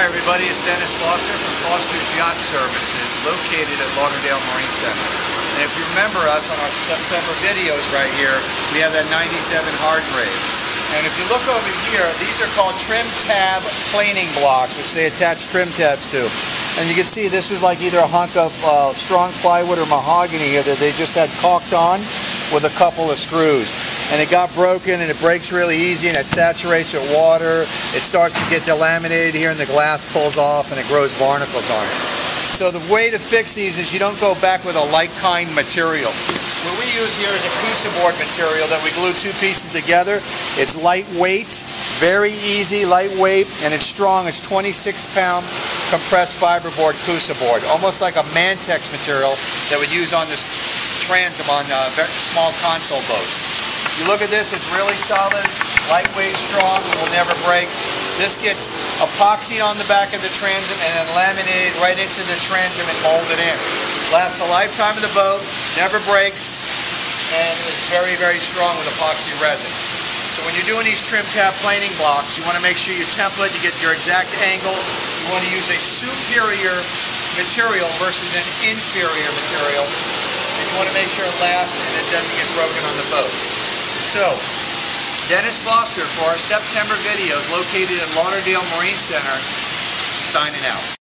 Hi everybody, it's Dennis Foster from Foster's Yacht Services located at Lauderdale Marine Center. And if you remember us on our September videos right here, we have that 97 Hargrave. And if you look over here, these are called trim tab planing blocks, which they attach trim tabs to. And you can see this was like either a hunk of uh, strong plywood or mahogany here that they just had caulked on with a couple of screws and it got broken and it breaks really easy and it saturates with water. It starts to get delaminated here and the glass pulls off and it grows barnacles on it. So the way to fix these is you don't go back with a like kind material. What we use here is a Coosa board material that we glue two pieces together. It's lightweight, very easy, lightweight, and it's strong. It's 26 pound compressed fiberboard Coosa board, almost like a Mantex material that we use on this transom on uh, very small console boats. You look at this, it's really solid, lightweight, strong, will never break. This gets epoxy on the back of the transom and then laminated right into the transom and molded in. Lasts the lifetime of the boat, never breaks, and is very, very strong with epoxy resin. So when you're doing these trim tab planing blocks, you want to make sure you template, you get your exact angle. You want to use a superior material versus an inferior material. And you want to make sure it lasts and it doesn't get broken on the boat. So, Dennis Foster for our September videos located at Lauderdale Marine Center, signing out.